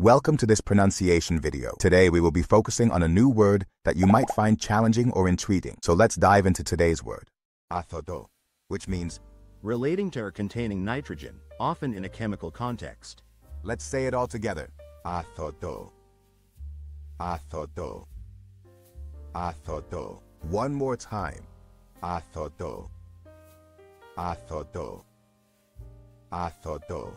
Welcome to this pronunciation video. Today we will be focusing on a new word that you might find challenging or intriguing. So let's dive into today's word. Azotó, which means relating to or containing nitrogen, often in a chemical context. Let's say it all together. Azotó. Azotó. Azotó. One more time. Azotó. Azotó. Azotó.